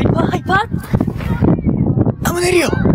ハイパーハイパーアムネリオ